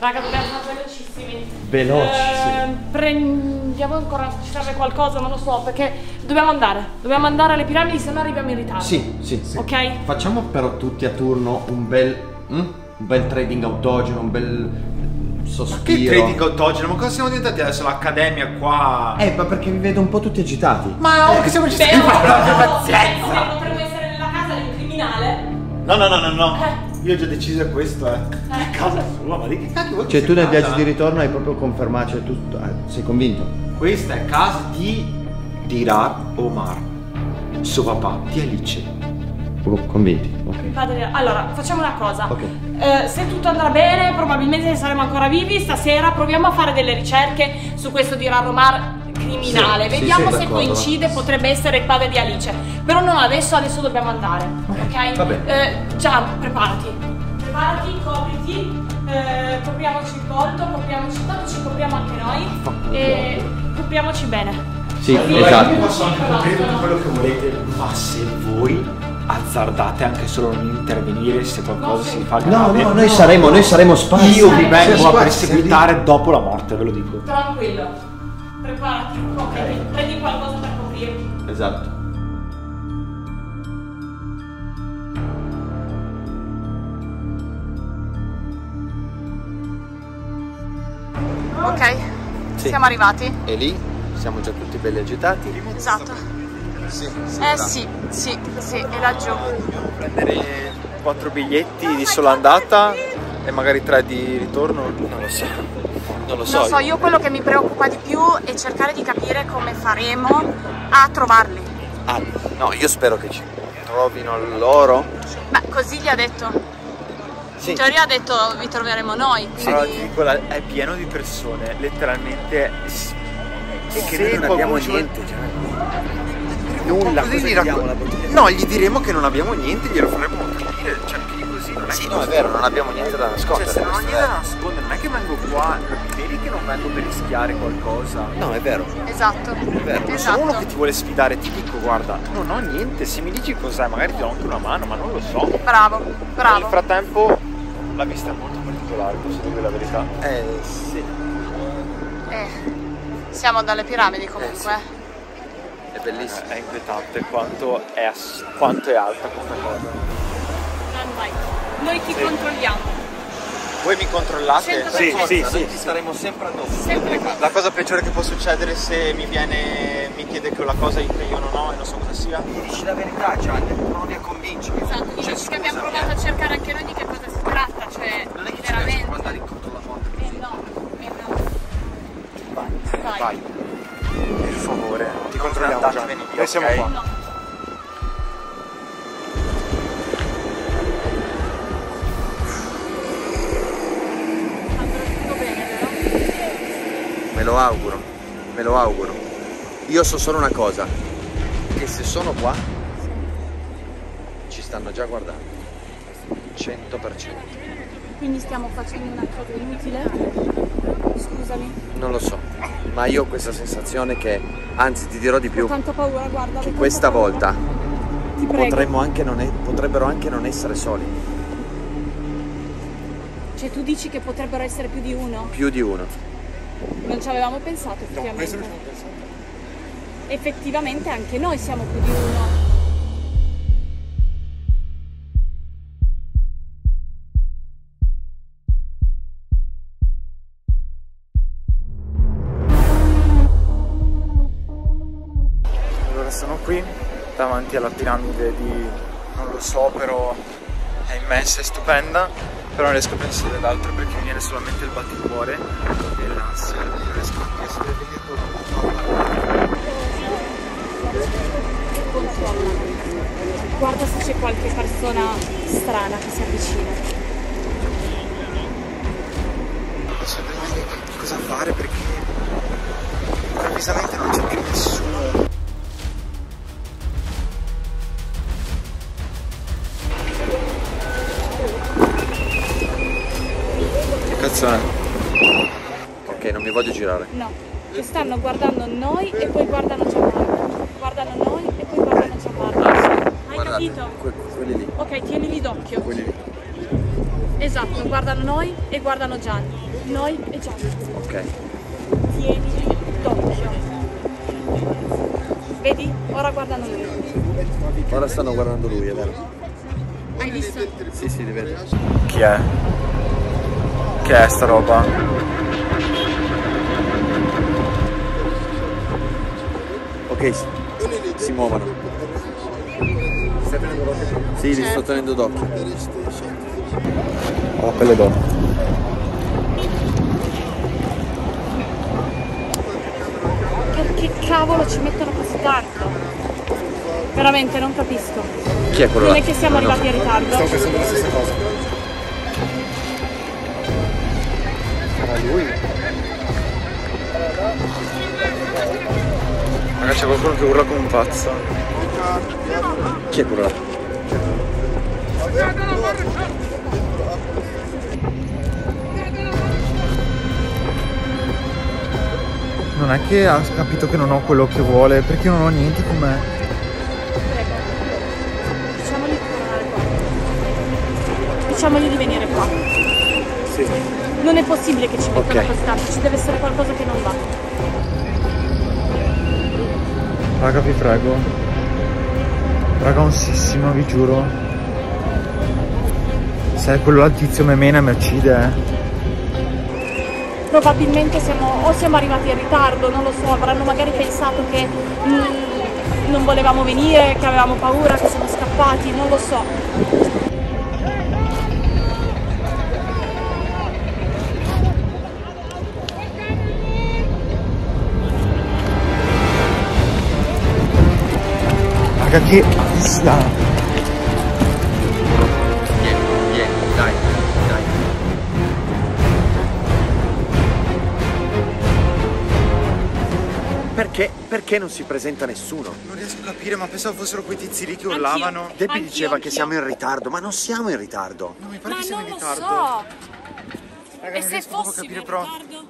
Raga, dobbiamo fare velocissimi. Veloci, Eh, Prendiamo ancora, ci serve qualcosa, non lo so, perché dobbiamo andare. Dobbiamo andare alle piramidi, se no arriviamo in ritardo. Sì, sì, sì. Ok? Facciamo però tutti a turno un bel. mm? Un bel trading autogeno, un bel Che sospiro. trading autogeno? Ma cosa siamo diventati adesso? L'accademia qua. Eh, ma perché vi vedo un po' tutti agitati. Ma oh, che siamo Beh, stiamo no, parlando no, pazienza! potremmo essere nella casa di un criminale? No, no, no, no, no. Eh. Io ho già deciso questo, eh. Che casa sua, ma di che cacchio vuoi Cioè, tu nel viaggio di ritorno hai proprio confermato, cioè tu eh, sei convinto? Questa è casa di Dirar Omar. Suo papà, di Alice. Proprio convinti, ok. Allora, facciamo una cosa. Ok. Eh, se tutto andrà bene, probabilmente saremo ancora vivi. Stasera proviamo a fare delle ricerche su questo di Raromar criminale. Sì, Vediamo sì, se coincide, potrebbe essere il padre di Alice. Però non adesso, adesso dobbiamo andare. Ok? va bene. Eh, Gian, preparati. Preparati, copriti. Eh, copriamoci il volto, copriamoci tanto ci copriamo anche noi. E copriamoci bene. Sì, Così- esatto. Io posso anche coprire tutto quello che volete, ma se voi azzardate anche solo non intervenire se qualcosa si fa No, grave. no, noi saremo, noi saremo sparsi. Io vi vengo a perseguitare dopo la morte, ve lo dico. Tranquillo. Preparati, copriti. Prendi qualcosa per coprirti. Esatto. Ok, Sì. siamo arrivati. E lì siamo già tutti belli agitati. Esatto. Sì, Eh sì, sì, sì, è laggiù. Prendere quattro biglietti di sola andata e magari tre di ritorno. Non lo so. Non lo so. Non so, io quello che mi preoccupa di più è cercare di capire come faremo a trovarli. Ah, no, io spero che ci trovino loro. Beh, così gli ha detto. Sì. In teoria ha detto vi troveremo noi, Allora, quindi... ti dico, la- è pieno di persone, letteralmente. E che noi non abbiamo niente, cioè. Nulla, Così gli? No, gli diremo che non abbiamo niente, glielo faremo capire. Cioè, così non è Sì, che no, è vero, non abbiamo niente da nascondere. Cioè, se non ho niente è- da nascondere, non è che vengo qua, vedi che non vengo per rischiare qualcosa. No, è vero. Esatto. vero. Sono Esatto. uno che ti vuole sfidare, ti dico, guarda, non ho niente, se mi dici cos'è, magari ti do anche una mano, ma non lo so. Bravo, Nel bravo. frattempo, la vista è molto particolare, posso dire la verità. Eh, sì. Eh, siamo dalle piramidi comunque. È bellissimo. È inquietante quanto è, quanto è alta questa cosa. Vai. Noi ti controlliamo. Voi mi controllate? 100%. Sì, sì, Noi sì. ti staremo sempre addosso. Sempre qua. La cosa peggiore che può succedere se mi viene, mi chiede quella cosa che io non ho e non so cosa sia. Mi dici la verità, Gian, provi a convincermi. Esatto, gli Cioè, dici che abbiamo scusa, provato a cercare anche noi di che cosa si tratta, cioè Non è che ci riesco a veramente. mandare incontro alla morte. Eh no, eh no. Vai, Vai. vai. Per favore, ti controlliamo via, Noi siamo qua. No. Lo auguro. Io so solo una cosa, che se sono qua ci stanno già guardando. 100%. Quindi stiamo facendo una cosa inutile? Scusami. Non lo so, ma io ho questa sensazione che, anzi ti dirò di Ho più, tanta paura, guarda. ho che questa paura. volta potremmo anche non e- potrebbero anche non essere soli, Cioè tu dici che potrebbero essere più di uno? più di uno. Non ci avevamo pensato effettivamente. Effettivamente anche noi siamo più di uno. Allora sono qui davanti alla piramide di non lo so però è immensa e stupenda però non riesco a pensare ad altro perché mi viene solamente il batticuore e l'ansia Guarda se c'è qualche persona strana che si avvicina. non so neanche cosa fare perché improvvisamente non c'è più nessuno che cazzo è? Ok, non mi voglio girare. No, che stanno guardando noi e poi guardano Giampaolo. Guardano noi e poi guardano Giampaolo. Capito? que- quelli lì, Ok, tienili d'occhio. quelli lì. Esatto, guardano noi e guardano Gian. Noi e Gianni. Ok. Tienili d'occhio. Vedi? Ora guardano lui. Ora stanno guardando lui, è vero? Hai visto? Sì, sì, li vedo. Chi è? Che è sta roba? Ok, si, si muovono. Sì, li sto tenendo d'occhio. Ho la pelle d'oca. Perché cavolo ci mettono così tanto? Veramente non capisco. Chi è quello Non là? è che siamo no. arrivati in ritardo. pensando la stessa cosa. Era lui? Raga c'è qualcuno che urla come un pazzo. Chi è quello là? Non è che ha capito che non ho quello che vuole, perché non ho niente con me. Prego. Diciamogli di tornare qua. Diciamogli di venire qua. Sì. Non è possibile che ci mettano Ok. così tanto, ci deve essere qualcosa che non va. Raga vi prego. Raga un sissimo, vi giuro. Se quello là tizio memena mi uccide, eh. Probabilmente siamo, o siamo arrivati in ritardo, non lo so, avranno magari pensato che mm, non volevamo venire, che avevamo paura, che siamo scappati, non lo so. Raga che ansia. Vieni, vieni, dai, dai. Perché? Perché non si presenta nessuno? Non riesco a capire, ma pensavo fossero quei tizi lì che Anch'io. urlavano. Debbie Anch'io, diceva che anch'io. siamo in ritardo, ma non siamo in ritardo. No, mi pare Ma che siamo non in lo ritardo. so. Raga, E non se riesco a fossimo capire in però. ritardo?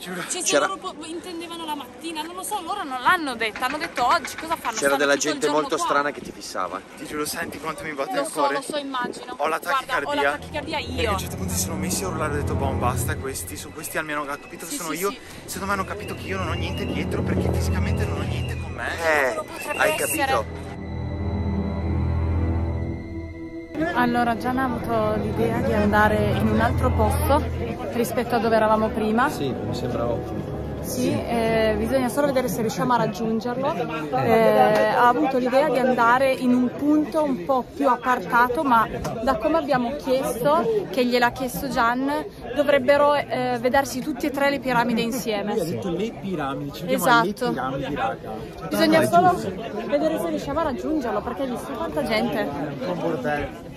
Giuro. Cioè, se C'era- loro intendevano la mattina, non lo so, loro non l'hanno detto, hanno detto oggi, cosa fanno? C'era Stanno della gente molto qua. strana che ti fissava. Ti giuro, senti quanto mi batte Lo il so, cuore. lo so, immagino. Ho la Guarda, tachicardia. ho la tachicardia Perché a io. un certo punto si sono messi a urlare e ho detto, boh, basta questi. Su questi almeno hanno capito che Sì, sono sì, io. sì. Secondo me hanno capito che io non ho niente dietro perché fisicamente non ho niente con me. Eh, hai essere. capito? Allora, Gianna ha avuto l'idea di andare in un altro posto rispetto a dove eravamo prima. Sì, mi sembra ottimo. Sì, eh, bisogna solo vedere se riusciamo a raggiungerlo. Eh, ha avuto l'idea di andare in un punto un po' più appartato, ma da come abbiamo chiesto, che gliel'ha chiesto Gian, dovrebbero eh, vedersi tutti e tre le piramidi insieme. le piramidi, ci Esatto. alle piramidi, raga. Bisogna solo vedere se riusciamo a raggiungerlo, perché hai visto quanta gente. Un bordello.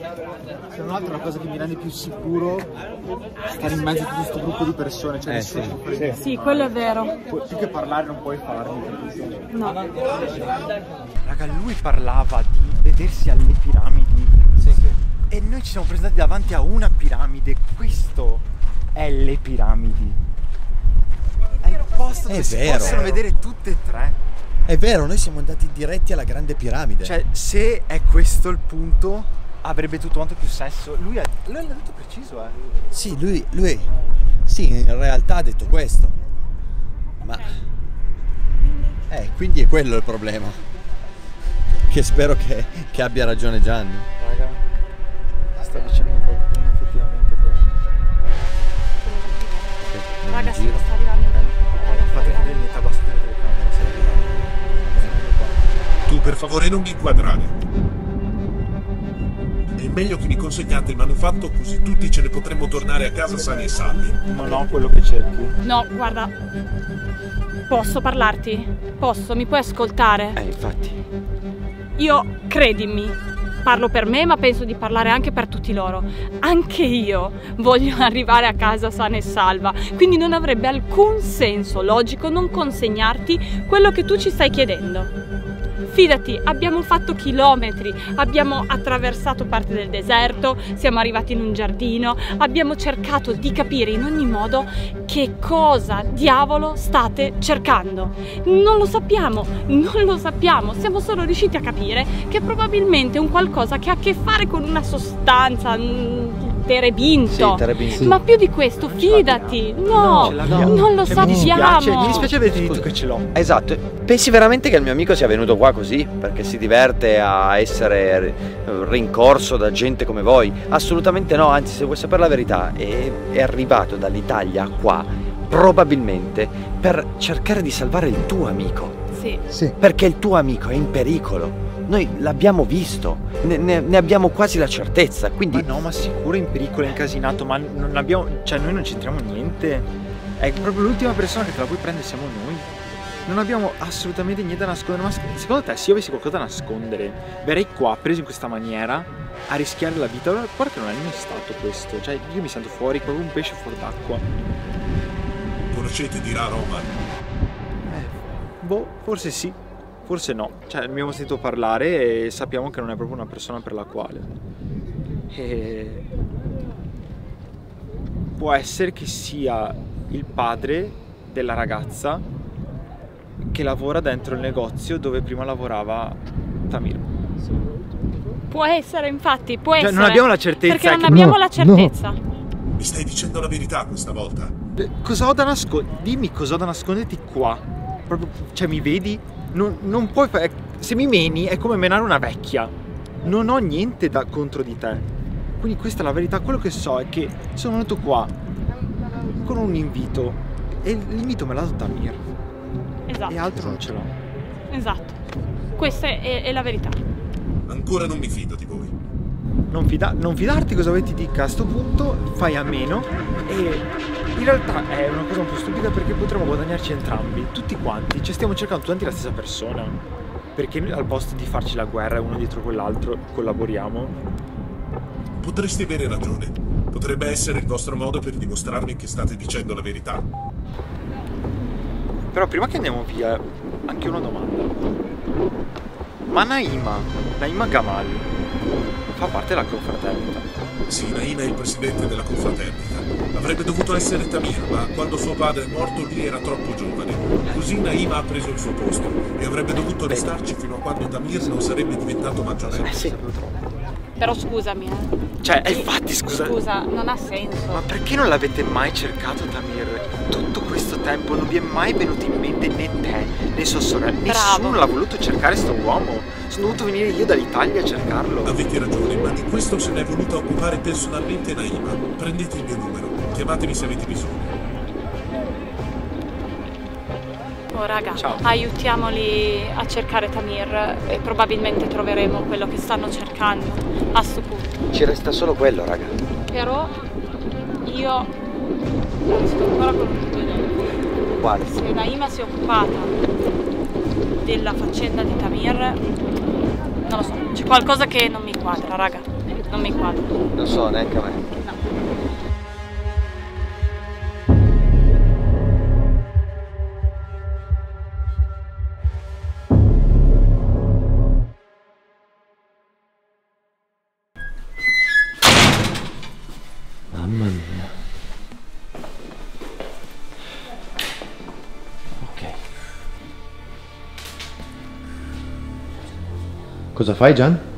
Se non altro la cosa che mi rende più sicuro stare in mezzo a tutto questo gruppo di persone, cioè nessuno ci frega. Sì, quello è vero. Pu- più che parlare non puoi farlo. perché- No. Raga, lui parlava di vedersi alle piramidi. E noi ci siamo presentati davanti a una piramide. Questo è le piramidi. È il posto dove È si vero. possono vedere tutte e tre. È vero, noi siamo andati diretti alla grande piramide. Cioè, se è questo il punto, avrebbe tutto quanto più sesso. Lui ha, lui l'ha detto preciso, eh. sì, lui, lui, sì, in realtà ha detto questo. Ma, eh, quindi è quello il problema. Che spero che, che abbia ragione Gianni. Raga, sta dicendo qualcuno effettivamente. però. Raga, in sì, giro. sta arrivando. Raga, sta Fate fidelità, arrivano. Sono qua. Tu per favore non mi inquadrare. È meglio che mi consegnate il manufatto così tutti ce ne potremo tornare a casa sani e salvi. Non ho quello che cerchi. No, guarda. Posso parlarti? Posso? Mi puoi ascoltare? Eh, infatti. Io, credimi, parlo per me, ma penso di parlare anche per tutti loro. Anche io voglio arrivare a casa sana e salva, quindi non avrebbe alcun senso logico non consegnarti quello che tu ci stai chiedendo. Fidati, abbiamo fatto chilometri, abbiamo attraversato parte del deserto, siamo arrivati in un giardino, abbiamo cercato di capire in ogni modo che cosa diavolo state cercando. Non lo sappiamo, non lo sappiamo, siamo solo riusciti a capire che probabilmente un qualcosa che ha a che fare con una sostanza, terebinto. Sì, terebinto. Ma più di questo, fidati. No, Ce l'abbiamo. non lo Cioè, Mi dispiace, sappiamo. mi dispiace averti detto che ce l'ho. Esatto, pensi veramente che il mio amico sia venuto qua così? Perché si diverte a essere ri- rincorso da gente come voi? Assolutamente no, anzi se vuoi sapere la verità, è, è arrivato dall'Italia qua probabilmente per cercare di salvare il tuo amico. Sì. Sì. Perché il tuo amico è in pericolo. Noi l'abbiamo visto, ne, ne- ne abbiamo quasi la certezza, quindi... Ma no, ma sicuro in pericolo, è incasinato, ma non abbiamo. Cioè, noi non c'entriamo niente. È proprio l'ultima persona che te la puoi prendere siamo noi. Non abbiamo assolutamente niente da nascondere. Ma sec- secondo te, se io avessi qualcosa da nascondere, verrei qua preso in questa maniera a rischiare la vita? Allora, guarda che non è mai stato questo. Cioè, io mi sento fuori come un pesce fuori d'acqua. Conoscete dirà Roman? Boh, forse sì, forse no. Cioè, abbiamo sentito parlare e sappiamo che non è proprio una persona per la quale. E... Può essere che sia il padre della ragazza che lavora dentro il negozio dove prima lavorava Tamir. Può essere, infatti, può Cioè, essere. non abbiamo la certezza Perché non che- abbiamo No, la certezza. Mi stai dicendo la verità questa volta? Eh, Cosa ho da nascondere? Dimmi cosa ho da nasconderti qua. Proprio, cioè, mi vedi? Non, non puoi fare. Se mi meni è come menare una vecchia. Non ho niente da contro di te. Quindi questa è la verità. Quello che so è che sono venuto qua con un invito. E l'invito me l'ha dato Tamir. Esatto, E altro non ce l'ho. esatto. Questa è, è la verità. Ancora non mi fido di voi. Non, fida- non fidarti cosa vuoi ti dica a sto punto, fai a meno e in realtà è una cosa un po' stupida perché potremmo guadagnarci entrambi, tutti quanti, cioè stiamo cercando tutti la stessa persona. Perché al posto di farci la guerra uno dietro quell'altro collaboriamo. Potresti avere ragione. Potrebbe essere il vostro modo per dimostrarmi che state dicendo la verità. Però prima che andiamo via, anche una domanda. Ma Naima, Naima Gamal, fa parte della confraternita. Sì, Naima è il presidente della confraternita. Avrebbe dovuto essere Tamir, ma quando suo padre è morto lui era troppo giovane. Così Naima ha preso il suo posto e avrebbe dovuto restarci fino a quando Tamir non sarebbe diventato maggiorenne. Eh sì. Però scusami, eh. Cioè, e infatti scusa, Scusa, non ha senso. ma perché non l'avete mai cercato Tamir? Tutto questo tempo non vi è mai venuto in mente né te né sua sorella. Bravo. Nessuno l'ha voluto cercare sto uomo. Sono dovuto venire io dall'Italia a cercarlo. Avete ragione, ma di questo se ne è voluta occupare personalmente Naima. Prendete il mio numero, chiamatemi se avete bisogno. Oh raga, Ciao. aiutiamoli a cercare Tamir e probabilmente troveremo quello che stanno cercando a sto punto. Ci resta solo quello, raga. Però io sto ancora con dubbio. Quale? Se Naima si è occupata della faccenda di Tamir, non lo so, c'è qualcosa che non mi quadra, raga. Non mi quadra. Non so, neanche a me. Cosa fai Gian?